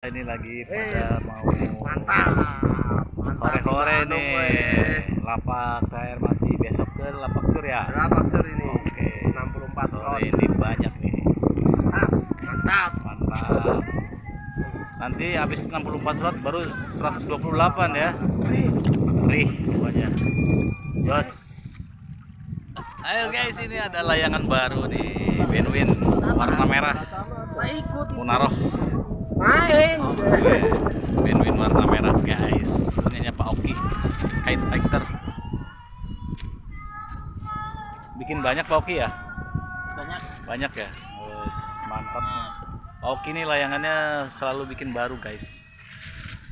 ini lagi pada mau mantap. Gimana, nih. lapak terakhir masih besok ke lapak cur ya? Berapa cur ini. Oke. 64 sore slot. ini banyak nih. Mantap mantap. Mantap. Nanti habis 64 slot baru 128 ya. Rih pokoknya jos. Ayo guys ini ada layangan baru nih. Benwin warna merah. Ikut Munaroh main. Win-win warna merah guys. Punyanya Pak Oki kite fighter bikin banyak Pak Oki ya? Banyak. Banyak ya? Wes, mantap. Pak Oki ini layangannya selalu bikin baru guys.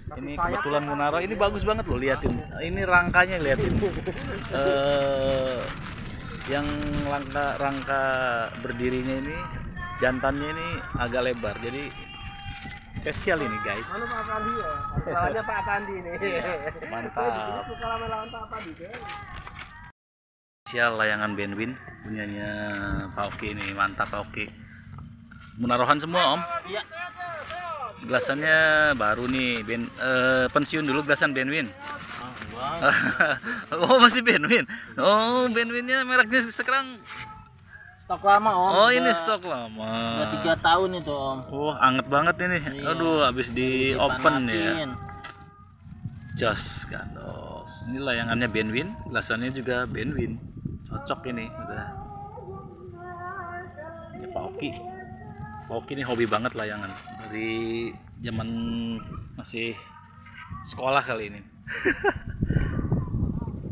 Ini kebetulan Munaro ini bagus banget loh liatin. Ini rangkanya liatin. Eh yang rangka rangka berdirinya ini jantannya ini agak lebar. Jadi spesial ini guys. Anu Pak Pandi ya. Lawannya Pak Pandi nih Iya, mantap. Suka lawan Pak Pandi spesial layangan Benwin punyanya Pak Oki ini mantap Pak Oki. Munarohan semua om. Iya. Gelasannya baru nih ben, eh, pensiun dulu gelasan Benwin oh masih Benwin oh Benwinnya mereknya sekarang stok lama om oh ini stok lama udah tiga tahun itu om Wah, anget banget ini. Iya. Aduh, habis di open ya. Jos gandos. Ini layangannya Benwin, gelasannya juga Benwin. Cocok ini udah. Ini Pak Oki. Pak Oki ini hobi banget layangan. Dari zaman masih sekolah kali ini.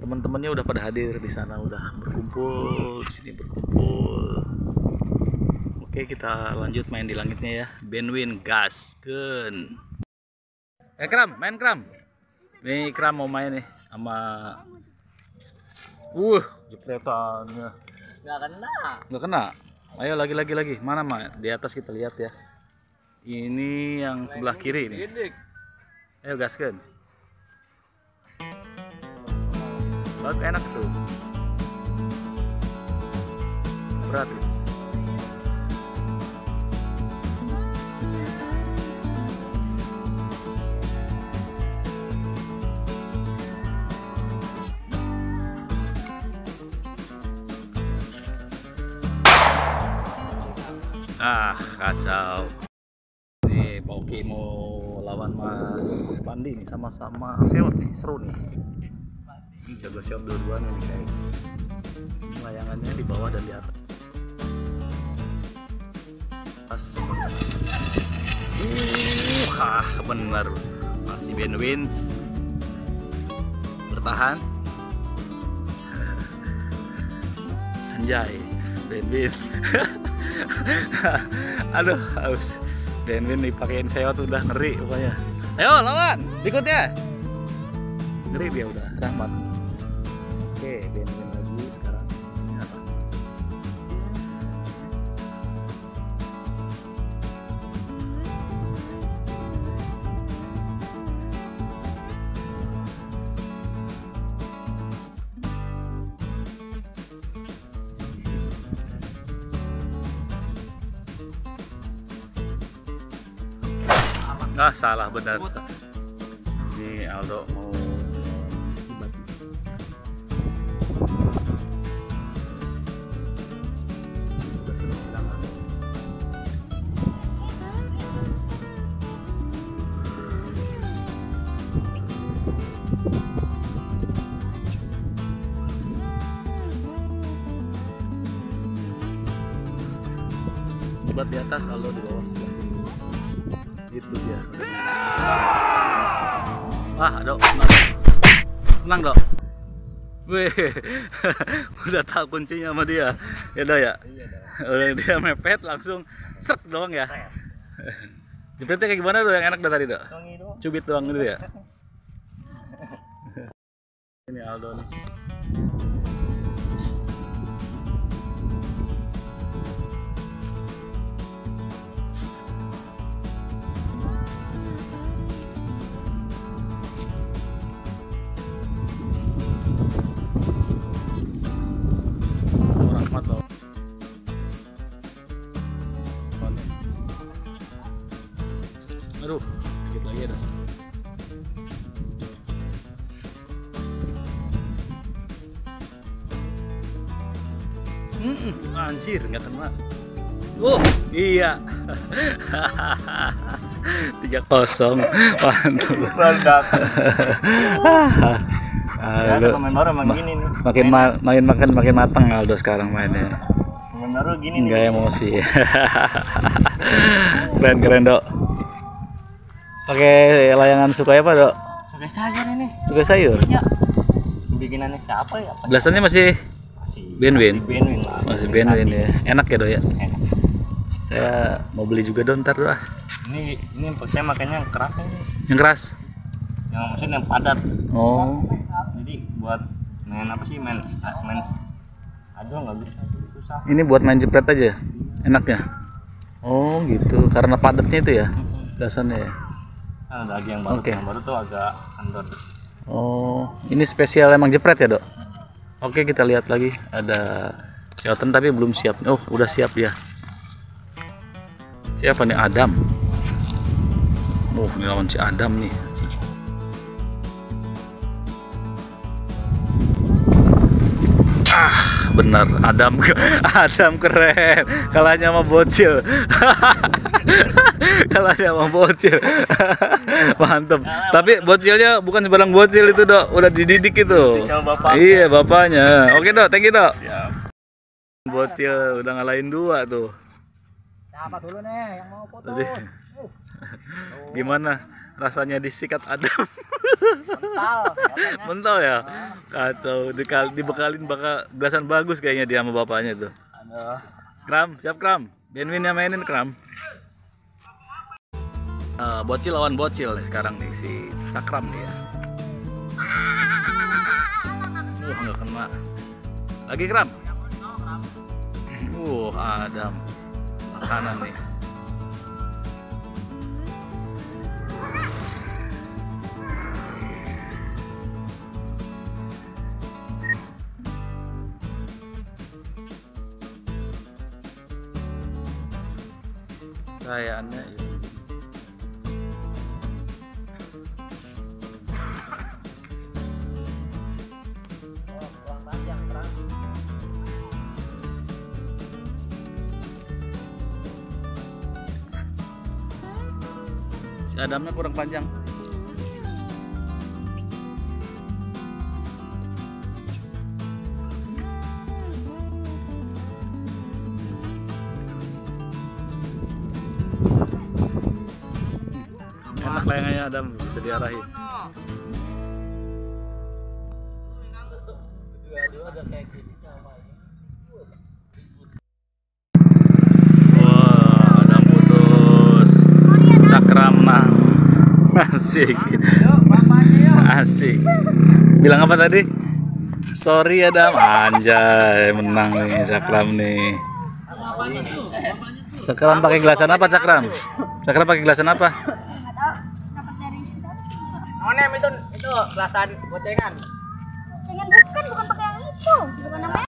Teman-temannya udah pada hadir di sana, udah berkumpul di sini berkumpul. Oke, kita lanjut main di langitnya ya. Benwin gasken. Eh Kram, main Kram. Nih Kram mau main nih sama Uh, jepretannya. nggak kena Nggak kena. Ayo lagi lagi lagi. Mana mah? Di atas kita lihat ya. Ini yang sebelah kiri ini. Ayo gasken. Bagus enak tuh. Berat. tuh. Ah, kacau. Nih, Pak Oki mau lawan Mas Pandi nih sama-sama seot nih, seru nih. Ini jago seot dua-duaan nih guys. Layangannya di bawah dan di atas. Pas. Uh, ah, bener. Masih Benwin. Bertahan. Anjay, Benwin. Aduh, haus. Benwin dipakein seot udah ngeri pokoknya. Ayo lawan, berikutnya. Ngeri dia udah, rahmat. Oke, Benwin lagi sekarang. Apa? Ah, salah benar. Ini Aldo mau Jebat di atas, Aldo di bawah sebelah kiri. Itu dia. Wah, dok. Tenang, dok. Wih, udah tahu kuncinya sama dia. Ya, dok ya. Udah dia mepet langsung sek doang ya. Jepretnya kayak gimana tuh yang enak dari tadi, dok? Cubit doang gitu ya. Ini Aldo nih. Mm anjir nggak kena. Oh iya. Tiga kosong. Mantap. Mantap. Aldo. pemain baru emang gini nih. Makin ma- makin makin makin matang Aldo sekarang mainnya. Pemain baru gini nih. Enggak emosi. keren keren dok. Pakai layangan suka apa dok? Pakai sayur ini. Suka sayur. Ya. Bikinannya siapa ya? Belasannya masih Benwin. Benwin lah. Masih Benwin ya. Enak ya dok ya. Enak. Saya mau beli juga dong ntar dok. ah. Ini ini saya makanya yang keras ini. Yang keras. Yang maksudnya yang padat. Oh. Jadi buat main apa sih main main aduh nggak bisa susah. Ini buat main jepret aja. Enaknya. Oh gitu. Karena padatnya itu ya. Belasannya ya. Kan ada lagi yang baru. Oke. Yang baru tuh agak kendor. Oh, ini spesial emang jepret ya, Dok? Oke, kita lihat lagi. Ada Sioten tapi belum siap. Oh, udah siap dia. Siapa nih? Adam. Oh, ini lawan si Adam nih. Ah, benar. Adam Adam keren. Kalahnya sama bocil. Kalahnya sama bocil. Mantep. Tapi bocilnya bukan sembarang bocil itu, Dok. Udah dididik itu. Sama bapak. Iya, bapaknya. Oke, Dok. Thank you, Dok. Ya. Bocil udah ngalahin dua tuh. Siapa dulu nih yang mau foto? Gimana rasanya disikat Adam? Mental. Mental ya? Kacau. Dikal dibekalin bakal belasan bagus kayaknya dia sama bapaknya tuh. Kram, siap Kram. Benwin yang mainin Kram. Eh, bocil lawan bocil nih sekarang nih si Sakram nih ya. Uh, nggak kena. Lagi Kram. Uh, Adam. Makanan nih. Kayaannya Adamnya kurang panjang. Enak layangannya Adam bisa diarahin. Wah, Adam putus. Cakram menang. Asik. Asik. Bilang apa tadi? Sorry Adam. Anjay, menang nih Cakram nih. Cakram pakai gelasan apa Cakram? Cakram pakai gelasan apa? Onem itu itu kelasan gocengan. Jangan bukan, bukan pakai yang itu. Bukan namanya.